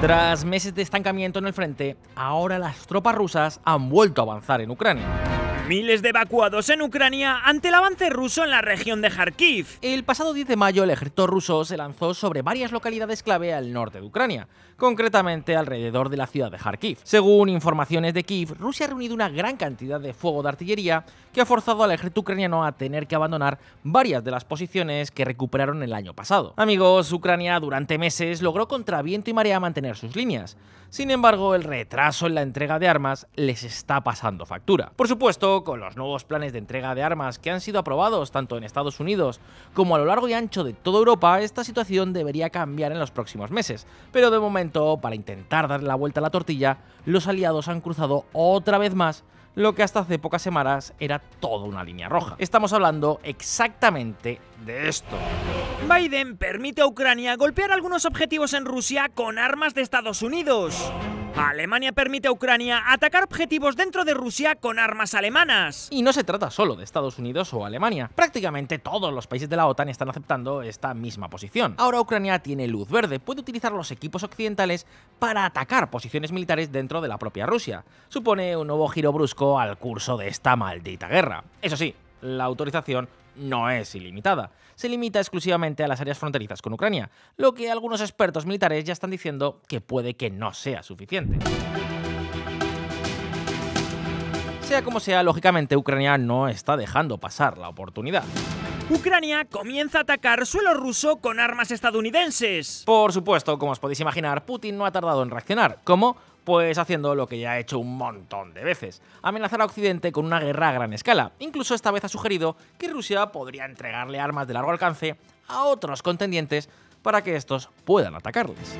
Tras meses de estancamiento en el frente, ahora las tropas rusas han vuelto a avanzar en Ucrania. Miles de evacuados en Ucrania ante el avance ruso en la región de Kharkiv. El pasado 10 de mayo el ejército ruso se lanzó sobre varias localidades clave al norte de Ucrania, concretamente alrededor de la ciudad de Kharkiv. Según informaciones de Kiev, Rusia ha reunido una gran cantidad de fuego de artillería que ha forzado al ejército ucraniano a tener que abandonar varias de las posiciones que recuperaron el año pasado. Amigos, Ucrania durante meses logró contra viento y marea mantener sus líneas. Sin embargo, el retraso en la entrega de armas les está pasando factura. Por supuesto, con los nuevos planes de entrega de armas que han sido aprobados tanto en Estados Unidos como a lo largo y ancho de toda Europa, esta situación debería cambiar en los próximos meses. Pero de momento, para intentar darle la vuelta a la tortilla, los aliados han cruzado otra vez más lo que hasta hace pocas semanas era toda una línea roja. Estamos hablando exactamente de esto. Biden permite a Ucrania golpear algunos objetivos en Rusia con armas de Estados Unidos. Alemania permite a Ucrania atacar objetivos dentro de Rusia con armas alemanas. Y no se trata solo de Estados Unidos o Alemania. Prácticamente todos los países de la OTAN están aceptando esta misma posición. Ahora Ucrania tiene luz verde, puede utilizar los equipos occidentales para atacar posiciones militares dentro de la propia Rusia. Supone un nuevo giro brusco al curso de esta maldita guerra. Eso sí, la autorización no es ilimitada. Se limita exclusivamente a las áreas fronterizas con Ucrania, lo que algunos expertos militares ya están diciendo que puede que no sea suficiente. Sea como sea, lógicamente Ucrania no está dejando pasar la oportunidad. Ucrania comienza a atacar suelo ruso con armas estadounidenses. Por supuesto, como os podéis imaginar, Putin no ha tardado en reaccionar. Pues haciendo lo que ya ha hecho un montón de veces, amenazar a Occidente con una guerra a gran escala. Incluso esta vez ha sugerido que Rusia podría entregarle armas de largo alcance a otros contendientes para que estos puedan atacarles.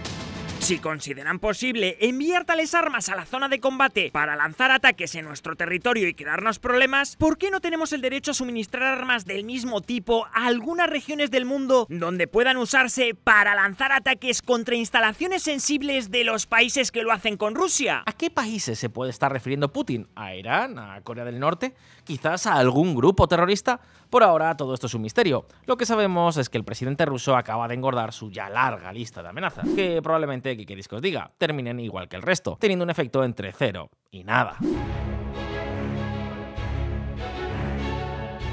Si consideran posible enviar tales armas a la zona de combate para lanzar ataques en nuestro territorio y crearnos problemas, ¿por qué no tenemos el derecho a suministrar armas del mismo tipo a algunas regiones del mundo donde puedan usarse para lanzar ataques contra instalaciones sensibles de los países que lo hacen con Rusia? ¿A qué países se puede estar refiriendo Putin? ¿A Irán? ¿A Corea del Norte? ¿Quizás a algún grupo terrorista? Por ahora todo esto es un misterio. Lo que sabemos es que el presidente ruso acaba de engordar su ya larga lista de amenazas, que probablemente que queréis que os diga, terminen igual que el resto, teniendo un efecto entre cero y nada.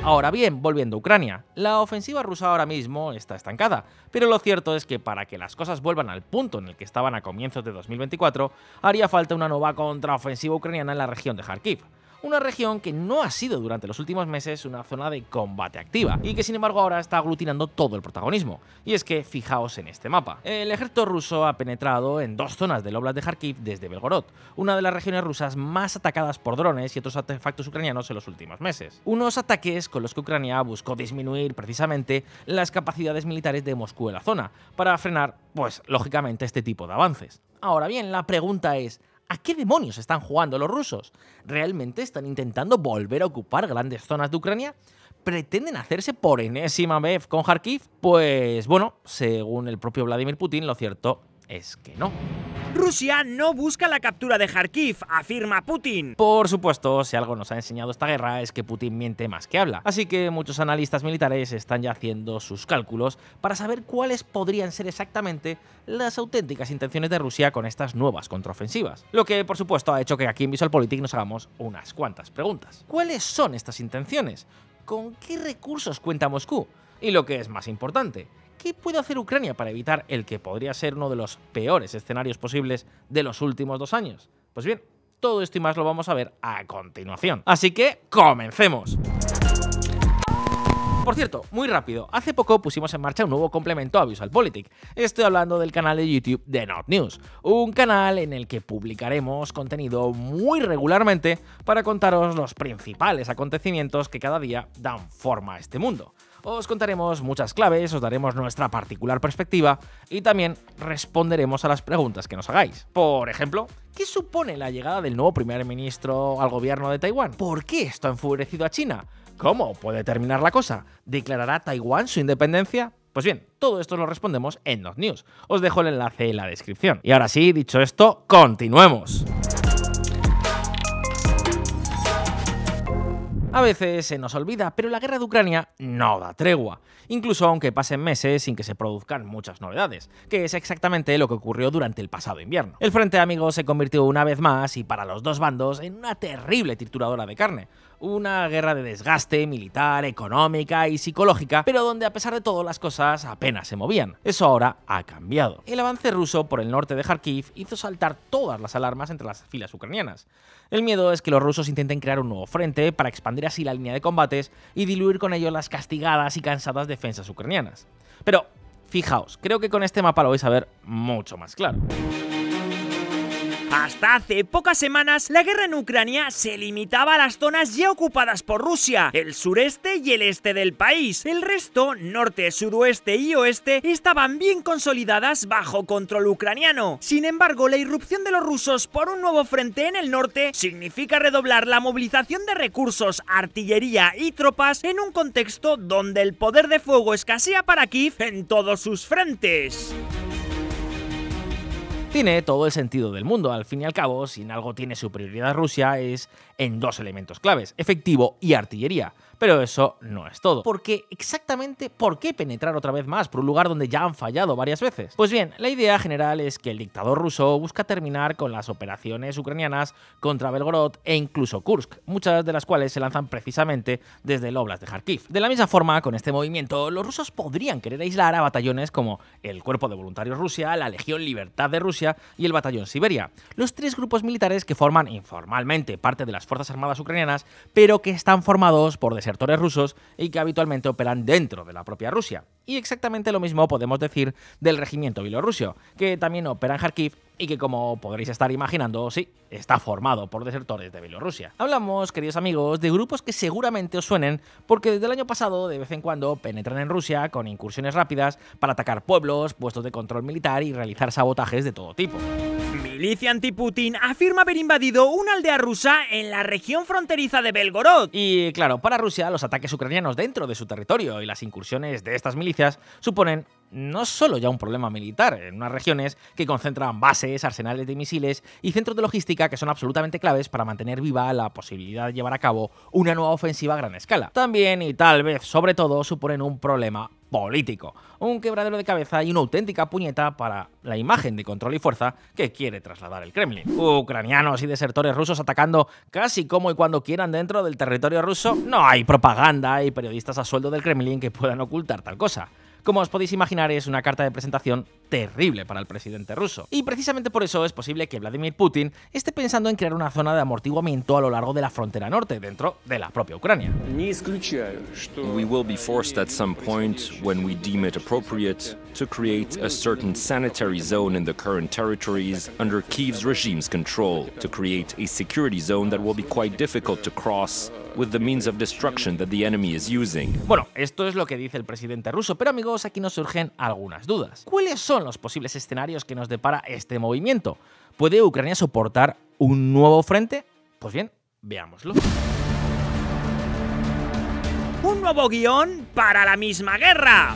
Ahora bien, volviendo a Ucrania, la ofensiva rusa ahora mismo está estancada, pero lo cierto es que para que las cosas vuelvan al punto en el que estaban a comienzos de 2024, haría falta una nueva contraofensiva ucraniana en la región de Kharkiv una región que no ha sido durante los últimos meses una zona de combate activa y que sin embargo ahora está aglutinando todo el protagonismo. Y es que fijaos en este mapa. El ejército ruso ha penetrado en dos zonas del Oblast de Kharkiv desde Belgorod, una de las regiones rusas más atacadas por drones y otros artefactos ucranianos en los últimos meses. Unos ataques con los que Ucrania buscó disminuir precisamente las capacidades militares de Moscú en la zona, para frenar, pues lógicamente, este tipo de avances. Ahora bien, la pregunta es, ¿A qué demonios están jugando los rusos? ¿Realmente están intentando volver a ocupar grandes zonas de Ucrania? ¿Pretenden hacerse por enésima vez con Kharkiv? Pues bueno, según el propio Vladimir Putin, lo cierto es que no. Rusia no busca la captura de Kharkiv, afirma Putin. Por supuesto, si algo nos ha enseñado esta guerra es que Putin miente más que habla. Así que muchos analistas militares están ya haciendo sus cálculos para saber cuáles podrían ser exactamente las auténticas intenciones de Rusia con estas nuevas contraofensivas. Lo que, por supuesto, ha hecho que aquí en VisualPolitik nos hagamos unas cuantas preguntas. ¿Cuáles son estas intenciones? ¿Con qué recursos cuenta Moscú? Y lo que es más importante, ¿qué puede hacer Ucrania para evitar el que podría ser uno de los peores escenarios posibles de los últimos dos años? Pues bien, todo esto y más lo vamos a ver a continuación. Así que, comencemos. Por cierto, muy rápido, hace poco pusimos en marcha un nuevo complemento a VisualPolitik. Estoy hablando del canal de YouTube de Not News, un canal en el que publicaremos contenido muy regularmente para contaros los principales acontecimientos que cada día dan forma a este mundo. Os contaremos muchas claves, os daremos nuestra particular perspectiva y también responderemos a las preguntas que nos hagáis. Por ejemplo, ¿qué supone la llegada del nuevo primer ministro al gobierno de Taiwán? ¿Por qué esto ha enfurecido a China? ¿Cómo puede terminar la cosa? ¿Declarará Taiwán su independencia? Pues bien, todo esto lo respondemos en Not News. Os dejo el enlace en la descripción. Y ahora sí, dicho esto, continuemos. A veces se nos olvida, pero la guerra de Ucrania no da tregua, incluso aunque pasen meses sin que se produzcan muchas novedades, que es exactamente lo que ocurrió durante el pasado invierno. El frente amigo se convirtió una vez más, y para los dos bandos, en una terrible trituradora de carne, una guerra de desgaste militar, económica y psicológica, pero donde a pesar de todo las cosas apenas se movían. Eso ahora ha cambiado. El avance ruso por el norte de Kharkiv hizo saltar todas las alarmas entre las filas ucranianas. El miedo es que los rusos intenten crear un nuevo frente para expandir así la línea de combates y diluir con ello las castigadas y cansadas defensas ucranianas. Pero, fijaos, creo que con este mapa lo vais a ver mucho más claro. Hasta hace pocas semanas, la guerra en Ucrania se limitaba a las zonas ya ocupadas por Rusia, el sureste y el este del país. El resto, norte, sudoeste y oeste, estaban bien consolidadas bajo control ucraniano. Sin embargo, la irrupción de los rusos por un nuevo frente en el norte significa redoblar la movilización de recursos, artillería y tropas en un contexto donde el poder de fuego escasea para Kiev en todos sus frentes. Tiene todo el sentido del mundo. Al fin y al cabo, si en algo tiene superioridad Rusia es en dos elementos claves, efectivo y artillería. Pero eso no es todo. Porque exactamente por qué penetrar otra vez más por un lugar donde ya han fallado varias veces. Pues bien, la idea general es que el dictador ruso busca terminar con las operaciones ucranianas contra Belgorod e incluso Kursk, muchas de las cuales se lanzan precisamente desde el Oblast de Kharkiv. De la misma forma, con este movimiento, los rusos podrían querer aislar a batallones como el Cuerpo de Voluntarios Rusia, la Legión Libertad de Rusia y el Batallón Siberia, los tres grupos militares que forman informalmente parte de las Fuerzas Armadas ucranianas, pero que están formados por desertores rusos y que habitualmente operan dentro de la propia Rusia. Y exactamente lo mismo podemos decir del regimiento bielorruso, que también opera en Kharkiv y que como podréis estar imaginando, sí, está formado por desertores de Bielorrusia. Hablamos, queridos amigos, de grupos que seguramente os suenen porque desde el año pasado de vez en cuando penetran en Rusia con incursiones rápidas para atacar pueblos, puestos de control militar y realizar sabotajes de todo tipo. Milicia anti-Putin afirma haber invadido una aldea rusa en la región fronteriza de Belgorod. Y claro, para Rusia los ataques ucranianos dentro de su territorio y las incursiones de estas milicias suponen no solo ya un problema militar en unas regiones que concentran bases, arsenales de misiles y centros de logística que son absolutamente claves para mantener viva la posibilidad de llevar a cabo una nueva ofensiva a gran escala. También y tal vez sobre todo suponen un problema político, un quebradero de cabeza y una auténtica puñeta para la imagen de control y fuerza que quiere trasladar el Kremlin. Ucranianos y desertores rusos atacando casi como y cuando quieran dentro del territorio ruso, no hay propaganda y periodistas a sueldo del Kremlin que puedan ocultar tal cosa. Como os podéis imaginar, es una carta de presentación terrible para el presidente ruso. Y precisamente por eso es posible que Vladimir Putin esté pensando en crear una zona de amortiguamiento a lo largo de la frontera norte, dentro de la propia Ucrania. We will be forced at some point, when we deem it appropriate, to create a certain sanitary zone in the current territories under Kiev's regime's control, to create a security zone that will be quite difficult to cross with the means of destruction that the enemy is using. Bueno, esto es lo que dice el presidente ruso, pero amigos, aquí nos surgen algunas dudas. ¿Cuáles son los posibles escenarios que nos depara este movimiento? ¿Puede Ucrania soportar un nuevo frente? Pues bien, veámoslo. Un nuevo guion para la misma guerra.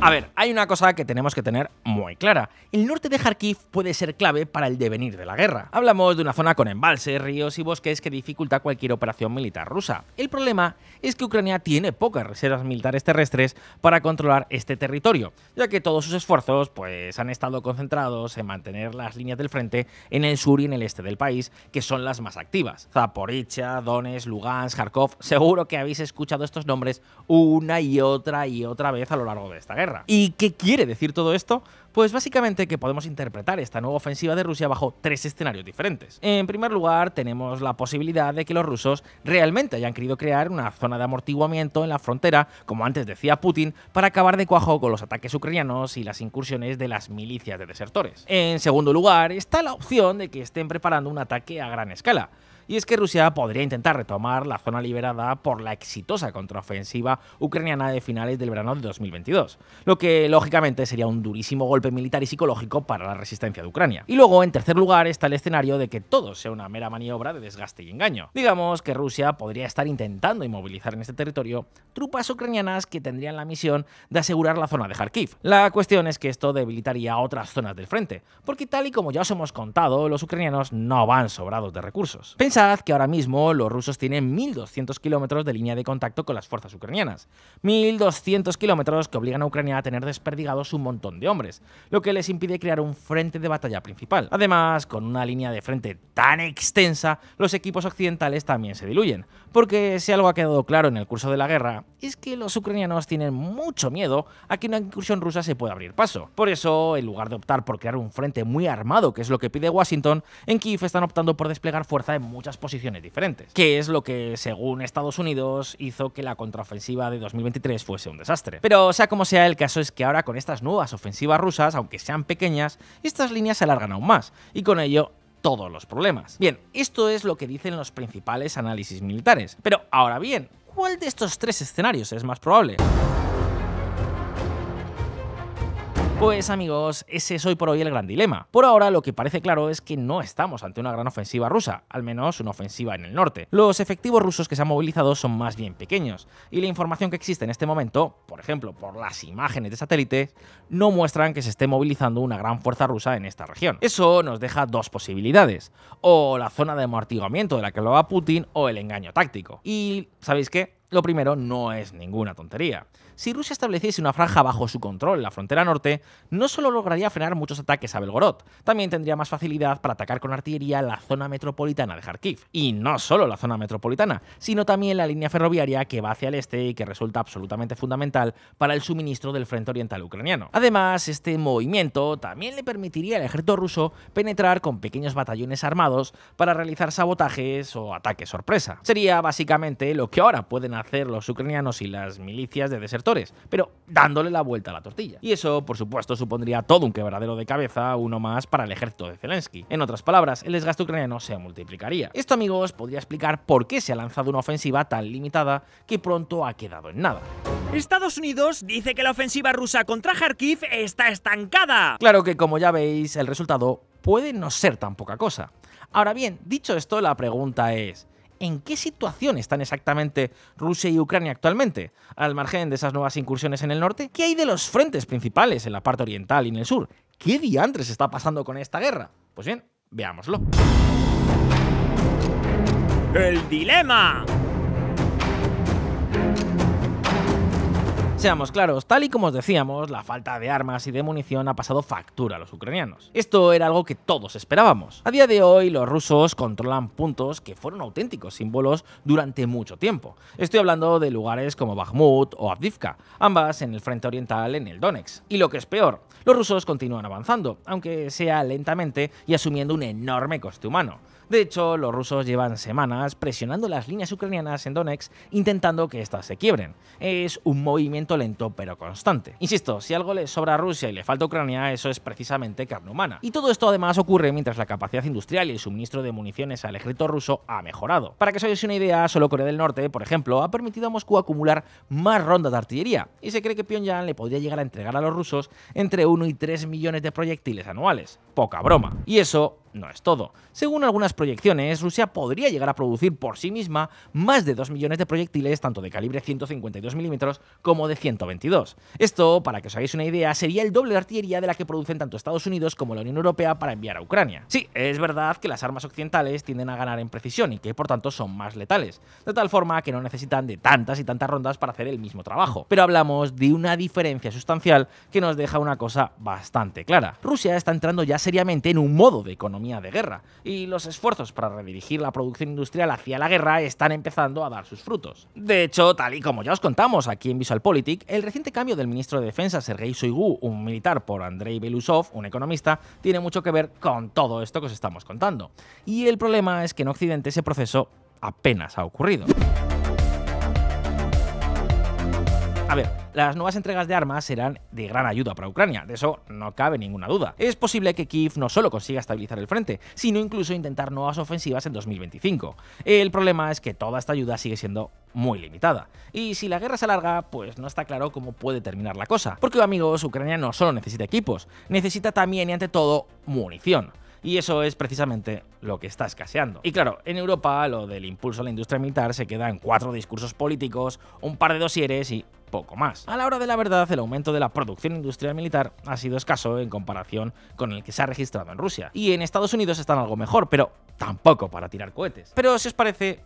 A ver, hay una cosa que tenemos que tener muy clara. El norte de Kharkiv puede ser clave para el devenir de la guerra. Hablamos de una zona con embalses, ríos y bosques que dificulta cualquier operación militar rusa. El problema es que Ucrania tiene pocas reservas militares terrestres para controlar este territorio, ya que todos sus esfuerzos pues, han estado concentrados en mantener las líneas del frente en el sur y en el este del país, que son las más activas. Zaporizhia, Donetsk, Lugansk, Kharkov, seguro que habéis escuchado estos nombres una y otra y otra vez a lo largo de esta guerra. ¿Y qué quiere decir todo esto? Pues básicamente que podemos interpretar esta nueva ofensiva de Rusia bajo tres escenarios diferentes. En primer lugar, tenemos la posibilidad de que los rusos realmente hayan querido crear una zona de amortiguamiento en la frontera, como antes decía Putin, para acabar de cuajo con los ataques ucranianos y las incursiones de las milicias de desertores. En segundo lugar, está la opción de que estén preparando un ataque a gran escala y es que Rusia podría intentar retomar la zona liberada por la exitosa contraofensiva ucraniana de finales del verano de 2022, lo que lógicamente sería un durísimo golpe militar y psicológico para la resistencia de Ucrania. Y luego, en tercer lugar, está el escenario de que todo sea una mera maniobra de desgaste y engaño. Digamos que Rusia podría estar intentando inmovilizar en este territorio tropas ucranianas que tendrían la misión de asegurar la zona de Kharkiv. La cuestión es que esto debilitaría otras zonas del frente, porque tal y como ya os hemos contado, los ucranianos no van sobrados de recursos Pensad que ahora mismo los rusos tienen 1.200 kilómetros de línea de contacto con las fuerzas ucranianas. 1.200 kilómetros que obligan a Ucrania a tener desperdigados un montón de hombres, lo que les impide crear un frente de batalla principal. Además, con una línea de frente tan extensa, los equipos occidentales también se diluyen, porque si algo ha quedado claro en el curso de la guerra, es que los ucranianos tienen mucho miedo a que una incursión rusa se pueda abrir paso. Por eso, en lugar de optar por crear un frente muy armado, que es lo que pide Washington, en Kiev están optando por desplegar fuerza en muchas posiciones diferentes, que es lo que, según Estados Unidos, hizo que la contraofensiva de 2023 fuese un desastre. Pero sea como sea, el caso es que ahora con estas nuevas ofensivas rusas, aunque sean pequeñas, estas líneas se alargan aún más, y con ello todos los problemas. Bien, esto es lo que dicen los principales análisis militares. Pero ahora bien, ¿cuál de estos tres escenarios es más probable? Pues amigos, ese es hoy por hoy el gran dilema. Por ahora lo que parece claro es que no estamos ante una gran ofensiva rusa, al menos una ofensiva en el norte. Los efectivos rusos que se han movilizado son más bien pequeños, y la información que existe en este momento, por ejemplo por las imágenes de satélite, no muestran que se esté movilizando una gran fuerza rusa en esta región. Eso nos deja dos posibilidades, o la zona de amortiguamiento de la que hablaba Putin, o el engaño táctico. Y, ¿sabéis qué? Lo primero no es ninguna tontería. Si Rusia estableciese una franja bajo su control en la frontera norte, no solo lograría frenar muchos ataques a Belgorod, también tendría más facilidad para atacar con artillería la zona metropolitana de Kharkiv. Y no solo la zona metropolitana, sino también la línea ferroviaria que va hacia el este y que resulta absolutamente fundamental para el suministro del frente oriental ucraniano. Además, este movimiento también le permitiría al ejército ruso penetrar con pequeños batallones armados para realizar sabotajes o ataques sorpresa. Sería básicamente lo que ahora pueden hacer los ucranianos y las milicias de desertores pero dándole la vuelta a la tortilla. Y eso, por supuesto, supondría todo un quebradero de cabeza, uno más para el ejército de Zelensky. En otras palabras, el desgaste ucraniano se multiplicaría. Esto, amigos, podría explicar por qué se ha lanzado una ofensiva tan limitada que pronto ha quedado en nada. Estados Unidos dice que la ofensiva rusa contra Kharkiv está estancada. Claro que, como ya veis, el resultado puede no ser tan poca cosa. Ahora bien, dicho esto, la pregunta es, en qué situación están exactamente Rusia y Ucrania actualmente, al margen de esas nuevas incursiones en el norte. ¿Qué hay de los frentes principales en la parte oriental y en el sur? ¿Qué diantres está pasando con esta guerra? Pues bien, veámoslo. El dilema. Seamos claros, tal y como os decíamos, la falta de armas y de munición ha pasado factura a los ucranianos. Esto era algo que todos esperábamos. A día de hoy, los rusos controlan puntos que fueron auténticos símbolos durante mucho tiempo. Estoy hablando de lugares como Bakhmut o Avdivka, ambas en el frente oriental en el Donetsk. Y lo que es peor, los rusos continúan avanzando, aunque sea lentamente y asumiendo un enorme coste humano. De hecho, los rusos llevan semanas presionando las líneas ucranianas en Donetsk intentando que éstas se quiebren. Es un movimiento lento pero constante. Insisto, si algo le sobra a Rusia y le falta a Ucrania, eso es precisamente carne humana. Y todo esto además ocurre mientras la capacidad industrial y el suministro de municiones al ejército ruso ha mejorado. Para que os hagáis una idea, solo Corea del Norte, por ejemplo, ha permitido a Moscú acumular más rondas de artillería, y se cree que Pyongyang le podría llegar a entregar a los rusos entre 1 y 3 millones de proyectiles anuales. Poca broma. Y eso no es todo. Según algunas proyecciones, Rusia podría llegar a producir por sí misma más de 2 millones de proyectiles tanto de calibre 152 milímetros como de 122. Esto, para que os hagáis una idea, sería el doble de artillería de la que producen tanto Estados Unidos como la Unión Europea para enviar a Ucrania. Sí, es verdad que las armas occidentales tienden a ganar en precisión y que por tanto son más letales, de tal forma que no necesitan de tantas y tantas rondas para hacer el mismo trabajo. Pero hablamos de una diferencia sustancial que nos deja una cosa bastante clara. Rusia está entrando ya seriamente en un modo de economía de guerra, y los esfuerzos para redirigir la producción industrial hacia la guerra están empezando a dar sus frutos. De hecho, tal y como ya os contamos aquí en VisualPolitik, el reciente cambio del ministro de Defensa Sergei Shoigu, un militar, por Andrei Belusov, un economista, tiene mucho que ver con todo esto que os estamos contando. Y el problema es que en Occidente ese proceso apenas ha ocurrido. A ver, las nuevas entregas de armas serán de gran ayuda para Ucrania, de eso no cabe ninguna duda. Es posible que Kiev no solo consiga estabilizar el frente, sino incluso intentar nuevas ofensivas en 2025. El problema es que toda esta ayuda sigue siendo muy limitada. Y si la guerra se alarga, pues no está claro cómo puede terminar la cosa. Porque amigos, Ucrania no solo necesita equipos, necesita también y ante todo munición. Y eso es precisamente lo que está escaseando. Y claro, en Europa lo del impulso a la industria militar se queda en cuatro discursos políticos, un par de dosieres y poco más. A la hora de la verdad, el aumento de la producción industrial militar ha sido escaso en comparación con el que se ha registrado en Rusia. Y en Estados Unidos están algo mejor, pero tampoco para tirar cohetes. Pero si os parece,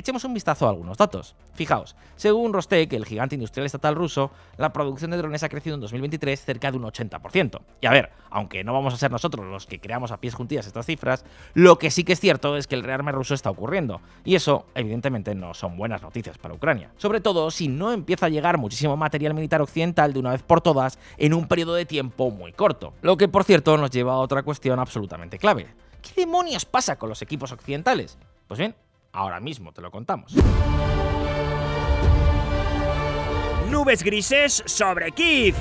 Echemos un vistazo a algunos datos. Fijaos, según Rostec, el gigante industrial estatal ruso, la producción de drones ha crecido en 2023 cerca de un 80%. Y a ver, aunque no vamos a ser nosotros los que creamos a pies juntillas estas cifras, lo que sí que es cierto es que el rearme ruso está ocurriendo. Y eso, evidentemente, no son buenas noticias para Ucrania. Sobre todo si no empieza a llegar muchísimo material militar occidental de una vez por todas en un periodo de tiempo muy corto. Lo que, por cierto, nos lleva a otra cuestión absolutamente clave. ¿Qué demonios pasa con los equipos occidentales? Pues bien, Ahora mismo te lo contamos. Nubes grises sobre Kiev.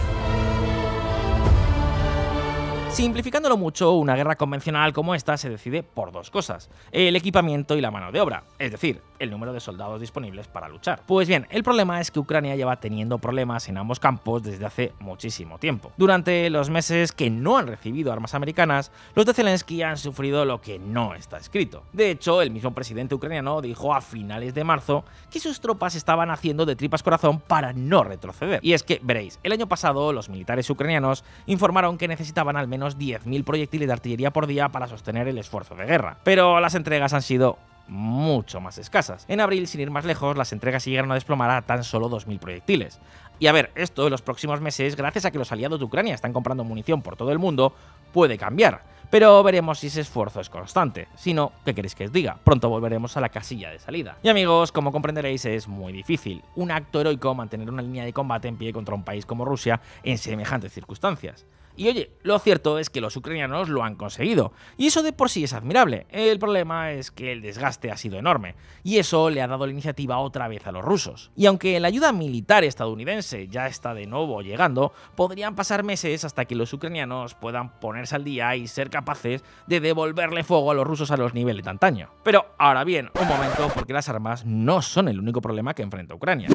Simplificándolo mucho, una guerra convencional como esta se decide por dos cosas, el equipamiento y la mano de obra, es decir, el número de soldados disponibles para luchar. Pues bien, el problema es que Ucrania lleva teniendo problemas en ambos campos desde hace muchísimo tiempo. Durante los meses que no han recibido armas americanas, los de Zelensky han sufrido lo que no está escrito. De hecho, el mismo presidente ucraniano dijo a finales de marzo que sus tropas estaban haciendo de tripas corazón para no retroceder. Y es que, veréis, el año pasado los militares ucranianos informaron que necesitaban al menos 10.000 proyectiles de artillería por día para sostener el esfuerzo de guerra. Pero las entregas han sido mucho más escasas. En abril, sin ir más lejos, las entregas llegaron a desplomar a tan solo 2.000 proyectiles. Y a ver, esto en los próximos meses, gracias a que los aliados de Ucrania están comprando munición por todo el mundo, puede cambiar. Pero veremos si ese esfuerzo es constante. Si no, ¿qué queréis que os diga? Pronto volveremos a la casilla de salida. Y amigos, como comprenderéis, es muy difícil. Un acto heroico mantener una línea de combate en pie contra un país como Rusia en semejantes circunstancias. Y oye, lo cierto es que los ucranianos lo han conseguido, y eso de por sí es admirable. El problema es que el desgaste ha sido enorme, y eso le ha dado la iniciativa otra vez a los rusos. Y aunque la ayuda militar estadounidense ya está de nuevo llegando, podrían pasar meses hasta que los ucranianos puedan ponerse al día y ser capaces de devolverle fuego a los rusos a los niveles de antaño. Pero ahora bien, un momento, porque las armas no son el único problema que enfrenta Ucrania.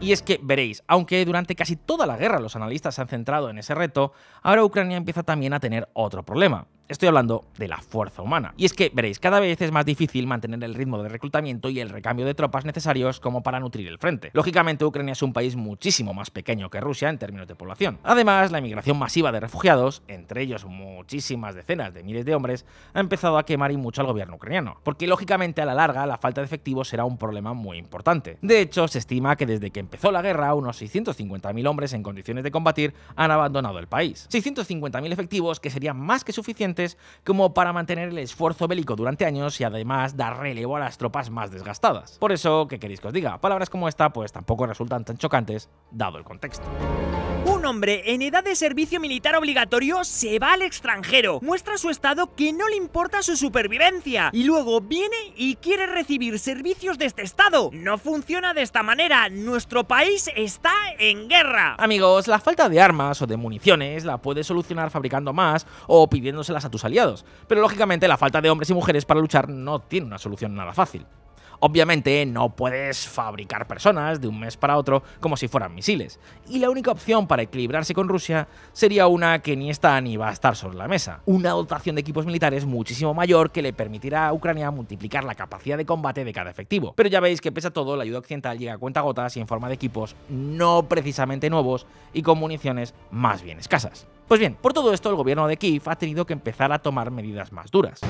Y es que veréis, aunque durante casi toda la guerra los analistas se han centrado en ese reto, ahora Ucrania empieza también a tener otro problema, Estoy hablando de la fuerza humana. Y es que, veréis, cada vez es más difícil mantener el ritmo de reclutamiento y el recambio de tropas necesarios como para nutrir el frente. Lógicamente, Ucrania es un país muchísimo más pequeño que Rusia en términos de población. Además, la emigración masiva de refugiados, entre ellos muchísimas decenas de miles de hombres, ha empezado a quemar y mucho al gobierno ucraniano. Porque, lógicamente, a la larga, la falta de efectivos será un problema muy importante. De hecho, se estima que desde que empezó la guerra, unos 650.000 hombres en condiciones de combatir han abandonado el país. 650.000 efectivos que serían más que suficientes como para mantener el esfuerzo bélico durante años y además dar relevo a las tropas más desgastadas. Por eso, ¿qué queréis que os diga? Palabras como esta pues tampoco resultan tan chocantes dado el contexto. Hombre en edad de servicio militar obligatorio se va al extranjero, muestra su estado que no le importa su supervivencia y luego viene y quiere recibir servicios de este estado. No funciona de esta manera, nuestro país está en guerra. Amigos, la falta de armas o de municiones la puedes solucionar fabricando más o pidiéndoselas a tus aliados, pero lógicamente la falta de hombres y mujeres para luchar no tiene una solución nada fácil. Obviamente no puedes fabricar personas de un mes para otro como si fueran misiles, y la única opción para equilibrarse con Rusia sería una que ni está ni va a estar sobre la mesa, una dotación de equipos militares muchísimo mayor que le permitirá a Ucrania multiplicar la capacidad de combate de cada efectivo. Pero ya veis que pese a todo, la ayuda occidental llega a cuenta gotas y en forma de equipos no precisamente nuevos y con municiones más bien escasas. Pues bien, por todo esto el gobierno de Kiev ha tenido que empezar a tomar medidas más duras.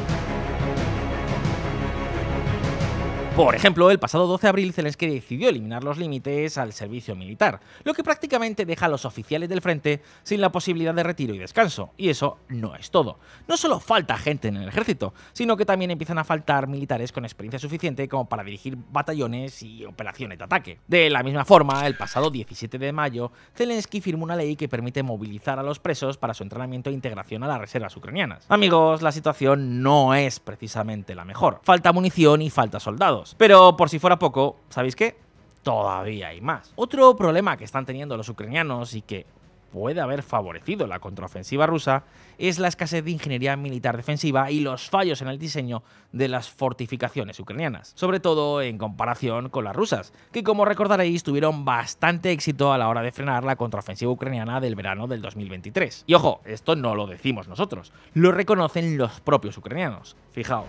Por ejemplo, el pasado 12 de abril Zelensky decidió eliminar los límites al servicio militar, lo que prácticamente deja a los oficiales del frente sin la posibilidad de retiro y descanso. Y eso no es todo. No solo falta gente en el ejército, sino que también empiezan a faltar militares con experiencia suficiente como para dirigir batallones y operaciones de ataque. De la misma forma, el pasado 17 de mayo, Zelensky firmó una ley que permite movilizar a los presos para su entrenamiento e integración a las reservas ucranianas. Amigos, la situación no es precisamente la mejor. Falta munición y falta soldados. Pero por si fuera poco, ¿sabéis qué? Todavía hay más. Otro problema que están teniendo los ucranianos y que puede haber favorecido la contraofensiva rusa es la escasez de ingeniería militar defensiva y los fallos en el diseño de las fortificaciones ucranianas, sobre todo en comparación con las rusas, que como recordaréis tuvieron bastante éxito a la hora de frenar la contraofensiva ucraniana del verano del 2023. Y ojo, esto no lo decimos nosotros, lo reconocen los propios ucranianos. Fijaos.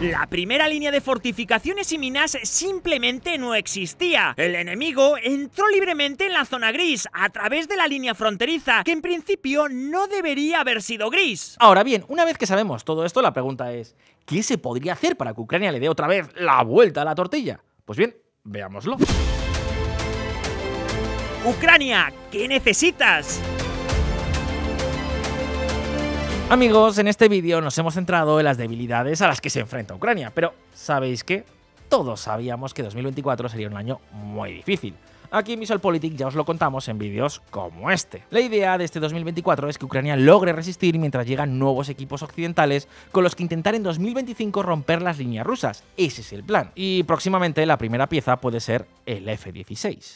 La primera línea de fortificaciones y minas simplemente no existía. El enemigo entró libremente en la zona gris a través de la línea fronteriza, que en principio no debería haber sido gris. Ahora bien, una vez que sabemos todo esto, la pregunta es, ¿qué se podría hacer para que Ucrania le dé otra vez la vuelta a la tortilla? Pues bien, veámoslo. Ucrania, ¿qué necesitas? Amigos, en este vídeo nos hemos centrado en las debilidades a las que se enfrenta Ucrania, pero ¿sabéis qué? Todos sabíamos que 2024 sería un año muy difícil. Aquí en VisualPolitik ya os lo contamos en vídeos como este. La idea de este 2024 es que Ucrania logre resistir mientras llegan nuevos equipos occidentales con los que intentar en 2025 romper las líneas rusas. Ese es el plan. Y próximamente la primera pieza puede ser el F-16.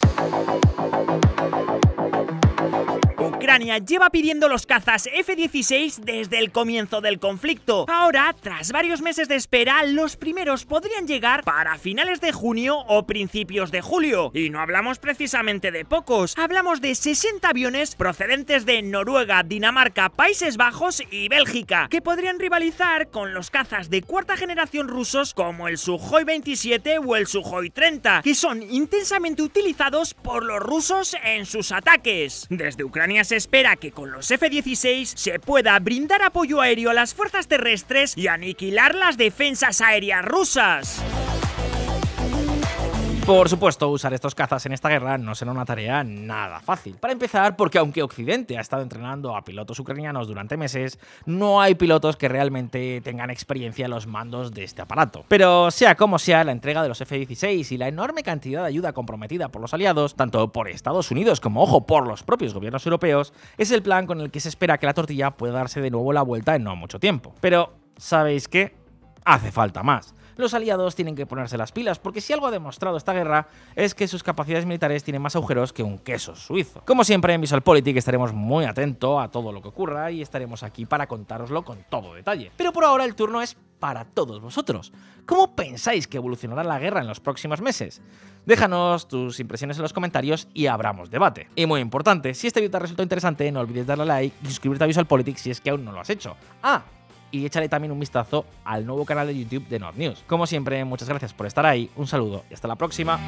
Ucrania lleva pidiendo los cazas F-16 desde el comienzo del conflicto. Ahora, tras varios meses de espera, los primeros podrían llegar para finales de junio o principios de julio. Y no hablamos precisamente de pocos, hablamos de 60 aviones procedentes de Noruega, Dinamarca, Países Bajos y Bélgica, que podrían rivalizar con los cazas de cuarta generación rusos como el Sukhoi 27 o el Sukhoi 30, que son intensamente utilizados por los rusos en sus ataques. Desde Ucrania se espera que con los F-16 se pueda brindar apoyo aéreo a las fuerzas terrestres y aniquilar las defensas aéreas rusas. Por supuesto, usar estos cazas en esta guerra no será una tarea nada fácil. Para empezar, porque aunque Occidente ha estado entrenando a pilotos ucranianos durante meses, no hay pilotos que realmente tengan experiencia en los mandos de este aparato. Pero sea como sea, la entrega de los F-16 y la enorme cantidad de ayuda comprometida por los aliados, tanto por Estados Unidos como, ojo, por los propios gobiernos europeos, es el plan con el que se espera que la tortilla pueda darse de nuevo la vuelta en no mucho tiempo. Pero, ¿sabéis qué? Hace falta más los aliados tienen que ponerse las pilas, porque si algo ha demostrado esta guerra es que sus capacidades militares tienen más agujeros que un queso suizo. Como siempre en VisualPolitik estaremos muy atentos a todo lo que ocurra y estaremos aquí para contároslo con todo detalle. Pero por ahora el turno es para todos vosotros. ¿Cómo pensáis que evolucionará la guerra en los próximos meses? Déjanos tus impresiones en los comentarios y abramos debate. Y muy importante, si este vídeo te ha resultado interesante, no olvides darle like y suscribirte a VisualPolitik si es que aún no lo has hecho. Ah, y échale también un vistazo al nuevo canal de YouTube de Not News. Como siempre, muchas gracias por estar ahí, un saludo y hasta la próxima.